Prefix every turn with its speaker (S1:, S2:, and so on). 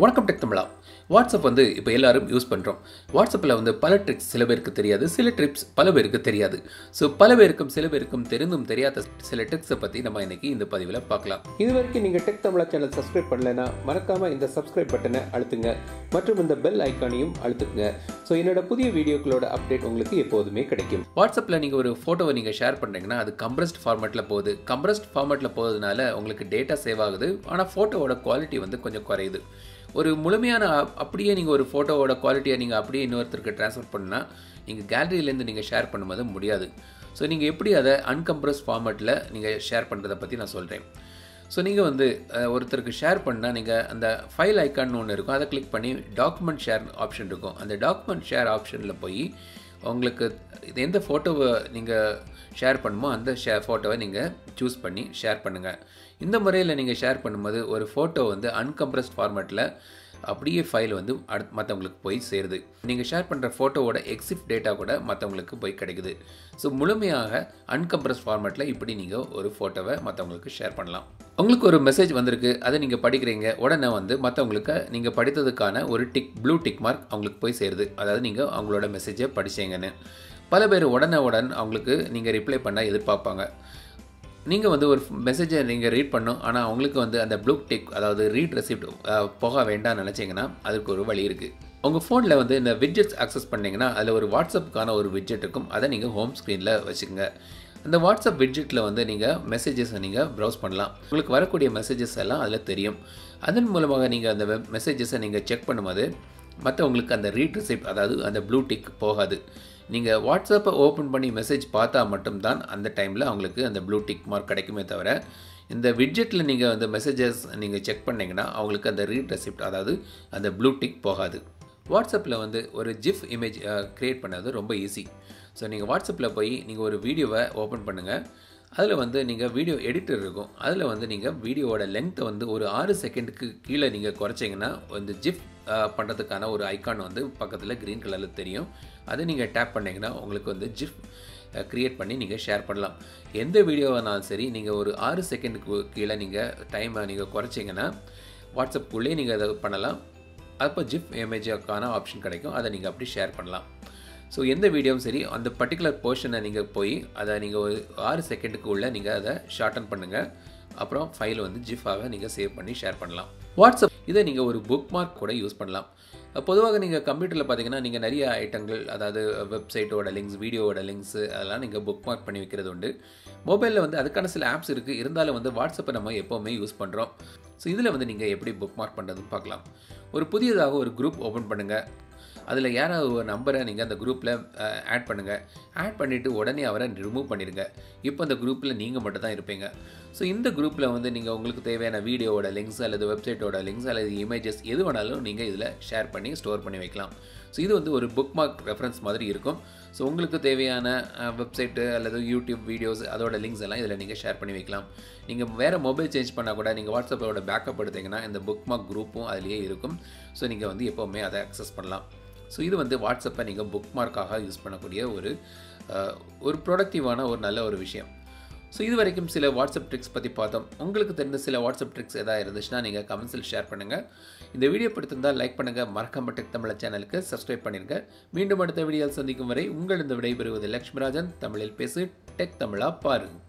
S1: வணக்கம் டெக் தமிழா. வாட்ஸ்அப் வந்து இப்போ எல்லாரும் யூஸ் பண்ணுறோம் வாட்ஸ்அப்பில் வந்து பல ட்ரிக்ஸ் சில பேருக்கு தெரியாது சில ட்ரிப்ஸ் பல பேருக்கு தெரியாது. ஸோ பல பேருக்கும் சில பேருக்கும் தெரிந்தும் தெரியாத சில ட்ரிக்ஸை பற்றி நம்ம இன்னைக்கு இந்த பதிவில் பார்க்கலாம்.
S2: இது வரைக்கும் நீங்கள் டெக் தமிழா சேனல் சப்ஸ்கிரைப் பண்ணலைன்னா மறக்காமல் இந்த சப்ஸ்கிரைப் பட்டனை அழுத்துங்க. மற்றும் இந்த பெல் ஐக்கானையும் அழுத்துங்க ஸோ என்னோட புதிய வீடியோக்களோட அப்டேட் உங்களுக்கு எப்போதுமே கிடைக்கும்.
S1: வாட்ஸ்அப்பில் நீங்கள் ஒரு ஃபோட்டோவை நீங்கள் ஷேர் பண்ணுறீங்கன்னா அது கம்ப்ரஸ்ட் ஃபார்மேட்டில் போகுது. கம்ப்ரஸ்ட் ஃபார்மேட்டில் போகிறதுனால உங்களுக்கு டேட்டா சேவ் ஆகுது. ஆனால் ஃபோட்டோவோட குவாலிட்டி வந்து கொஞ்சம் குறையுது. ஒரு முழுமையான அப்படியே நீங்கள் ஒரு ஃபோட்டோவோட குவாலிட்டியை நீங்கள் அப்படியே இன்னொருத்தருக்கு ட்ரான்ஸ்ஃபர் பண்ணால் நீங்கள் கேலரியிலேருந்து நீங்கள் ஷேர் பண்ணும்போது முடியாது. ஸோ நீங்கள் எப்படி அதை அன்கம்ப்ரஸ் ஃபார்மேட்டில் நீங்கள் ஷேர் பண்ணுறதை பற்றி நான் சொல்கிறேன் ஸோ நீங்கள் வந்து ஒருத்தருக்கு ஷேர் பண்ணால் நீங்கள் அந்த ஃபைல் ஐக்கான் ஒன்று இருக்கும். அதை கிளிக் பண்ணி டாக்குமெண்ட் ஷேர் ஆப்ஷன் இருக்கும். அந்த டாக்குமெண்ட் ஷேர் ஆப்ஷனில் போய் உங்களுக்கு இது எந்த ஃபோட்டோவை நீங்கள் ஷேர் பண்ணுமோ அந்த ஷே ஃபோட்டோவை நீங்கள் சூஸ் பண்ணி ஷேர் பண்ணுங்கள் இந்த முறையில் நீங்கள் ஷேர் பண்ணும்போது ஒரு ஃபோட்டோ வந்து அன்கம்ப்ரஸ்ட் ஃபார்மேட்டில் அப்படியே ஃபைல் வந்து அடுத் மற்றவங்களுக்கு போய் சேருது. நீங்கள் ஷேர் பண்ணுற ஃபோட்டோவோட எக்ஸிப் டேட்டா கூட மற்றவங்களுக்கு போய் கிடைக்குது. ஸோ முழுமையாக அன்கம்ப்ரஸ் ஃபார்மேட்டில் இப்படி நீங்கள் ஒரு ஃபோட்டோவை மற்றவங்களுக்கு ஷேர் பண்ணலாம். உங்களுக்கு ஒரு மெசேஜ் வந்திருக்கு அதை நீங்கள் படிக்கிறீங்க உடனே வந்து மற்றவங்களுக்கு நீங்கள் படித்ததுக்கான ஒரு டிக் ப்ளூ டிக் மார்க் அவங்களுக்கு போய் சேருது. அதாவது நீங்கள் அவங்களோட மெசேஜை படிச்சீங்கன்னு. பல பேர் உடனே உடன் அவங்களுக்கு நீங்கள் ரிப்ளை பண்ண எதிர்பார்ப்பாங்க. நீங்கள் வந்து ஒரு மெசேஜை நீங்கள் ரீட் பண்ணும் ஆனால் அவங்களுக்கு வந்து அந்த ப்ளூ டெக் அதாவது ரீட் ரெசிப்ட் போக வேண்டாம்னு நினச்சிங்கன்னா அதுக்கு ஒரு வழி இருக்குது உங்கள் ஃபோனில் வந்து இந்த விட்ஜெட்ஸ் அக்சஸ் பண்ணீங்கன்னா அதில் ஒரு வாட்ஸ்அப்புக்கான ஒரு விட்ஜெட் இருக்கும். அதை நீங்கள் ஹோம் ஸ்க்ரீனில் வச்சுக்கோங்க. அந்த வாட்ஸ்அப் விட்ஜெட்டில் வந்து நீங்கள் மெசேஜஸை நீங்கள் ப்ரௌஸ் பண்ணலாம். உங்களுக்கு வரக்கூடிய மெசேஜஸ் எல்லாம் அதில் தெரியும். அதன் மூலமாக நீங்கள் அந்த மெசேஜஸை நீங்கள் செக் பண்ணும்போது மற்றவங்களுக்கு அந்த ரீட் ரிசிப்ட் அதாவது அந்த ப்ளூ டிக் போகாது. நீங்கள் வாட்ஸ்அப்பை ஓப்பன் பண்ணி மெசேஜ் பார்த்தா மட்டும்தான் அந்த டைமில் அவங்களுக்கு அந்த ப்ளூ டிக் மார்க் கிடைக்குமே தவிர இந்த விட்ஜெட்டில் நீங்கள் அந்த மெசேஜஸ் நீங்கள் செக் பண்ணீங்கன்னா அவங்களுக்கு அந்த ரீட் ரெசிப்ட் அதாவது அந்த ப்ளூ டிக் போகாது. வாட்ஸ்அப்பில் வந்து ஒரு ஜிஃப் இமேஜ் க்ரியேட் பண்ணது ரொம்ப ஈஸி ஸோ நீங்கள் வாட்ஸ்அப்பில் போய் நீங்கள் ஒரு வீடியோவை ஓப்பன் பண்ணுங்கள் அதில் வந்து நீங்கள் வீடியோ எடிட்டர் இருக்கும். அதில் வந்து நீங்கள் வீடியோவோட லென்த்தை வந்து ஒரு ஆறு செகண்டுக்கு கீழே நீங்கள் குறைச்சிங்கன்னா இந்த ஜிப் பண்ணுறதுக்கான ஒரு ஐக்கான் வந்து பக்கத்தில் க்ரீன் கலரில் தெரியும். அதை நீங்கள் டேப் பண்ணிங்கன்னா உங்களுக்கு வந்து ஜிப் க்ரியேட் பண்ணி நீங்கள் ஷேர் பண்ணலாம். எந்த வீடியோவானாலும் சரி நீங்கள் ஒரு ஆறு செகண்டுக்கு கீழே நீங்கள் டைமை நீங்கள் குறைச்சிங்கன்னா வாட்ஸ்அப்புக்குள்ளேயே நீங்கள் அதை பண்ணலாம். அப்போ ஜிப் இமேஜுக்கான ஆப்ஷன் கிடைக்கும். அதை நீங்கள் அப்படி ஷேர் பண்ணலாம். ஸோ எந்த வீடியோவும் சரி அந்த பர்டிகுலர் போர்ஷனை நீங்கள் போய் அதை நீங்கள் ஒரு ஆறு செகண்டுக்கு உள்ள நீங்கள் அதை ஷார்டன் பண்ணுங்கள் அப்புறம் ஃபைல் வந்து ஜிஃபாக நீங்கள் சேவ் பண்ணி ஷேர் பண்ணலாம். வாட்ஸ்அப் இதை நீங்கள் ஒரு புக் மார்க் கூட யூஸ் பண்ணலாம். பொதுவாக நீங்கள் கம்ப்யூட்டரில் பார்த்தீங்கன்னா நீங்கள் நிறைய ஐட்டங்கள் அதாவது வெப்சைட்டோட லிங்க்ஸ் வீடியோவோட லிங்க்ஸ் அதெல்லாம் நீங்கள் புக் மார்க் பண்ணி வைக்கிறது உண்டு. மொபைலில் வந்து அதுக்கான சில ஆப்ஸ் இருக்குது இருந்தாலும் வந்து வாட்ஸ்அப்பை நம்ம எப்போவுமே யூஸ் பண்ணுறோம் ஸோ இதில் வந்து நீங்கள் எப்படி புக் மார்க் பண்ணுறதுன்னு பார்க்கலாம் ஒரு புதியதாக ஒரு குரூப் ஓப்பன் பண்ணுங்கள் அதில் யாராவது ஒரு நம்பரை நீங்கள் அந்த குரூப்பில் ஆட் பண்ணுங்கள் ஆட் பண்ணிவிட்டு உடனே அவரை ரிமூவ் பண்ணிடுங்க. இப்போ அந்த குரூப்பில் நீங்கள் மட்டும் தான் இருப்பீங்க. ஸோ இந்த குரூப்பில் வந்து நீங்கள் உங்களுக்கு தேவையான வீடியோவோட லிங்க்ஸ் அல்லது வெப்சைட்டோட லிங்க்ஸ் அல்லது இமேஜஸ் எது வேணாலும் நீங்கள் இதில் ஷேர் பண்ணி ஸ்டோர் பண்ணி வைக்கலாம். ஸோ இது வந்து ஒரு புக் மார்க் ரெஃபரன்ஸ் மாதிரி இருக்கும். ஸோ உங்களுக்கு தேவையான வெப்சைட்டு அல்லது யூடியூப் வீடியோஸ் அதோட லிங்க்ஸ் எல்லாம் இதில் நீங்கள் ஷேர் பண்ணி வைக்கலாம். நீங்கள் வேறு மொபைல் சேஞ்ச் பண்ணால் கூட நீங்கள் வாட்ஸ்அப்போட பேக்கப் எடுத்தீங்கன்னா இந்த புக் மார்க் குரூப்பும் அதிலேயே இருக்கும். ஸோ நீங்கள் வந்து எப்போவுமே அதை அக்சஸ் பண்ணலாம். ஸோ இது வந்து வாட்ஸ்அப்பை நீங்கள் புக் மார்க்காக யூஸ் பண்ணக்கூடிய ஒரு ஒரு ப்ரொடக்டிவான ஒரு நல்ல ஒரு விஷயம். ஸோ இது வரைக்கும் சில வாட்ஸ்அப் ட்ரிக்ஸ் பற்றி பார்த்தோம். உங்களுக்கு தெரிந்த சில வாட்ஸ்அப் ட்ரிக்ஸ் எதாவது இருந்துச்சுன்னா நீங்கள் கமெண்ட்ஸில் ஷேர் பண்ணுங்கள் இந்த வீடியோ பிடித்திருந்தால் லைக் பண்ணுங்கள் மறக்காம டெக் தமிழ் சேனலுக்கு சப்ஸ்கிரைப் பண்ணிருங்க. மீண்டும் அடுத்த வீடியோவில் சந்திக்கும் வரை உங்கள் இந்த விடைபெறுவது லக்ஷ்மிராஜன் தமிழில் பேசு. டெக் தமிழா பாருங்கள்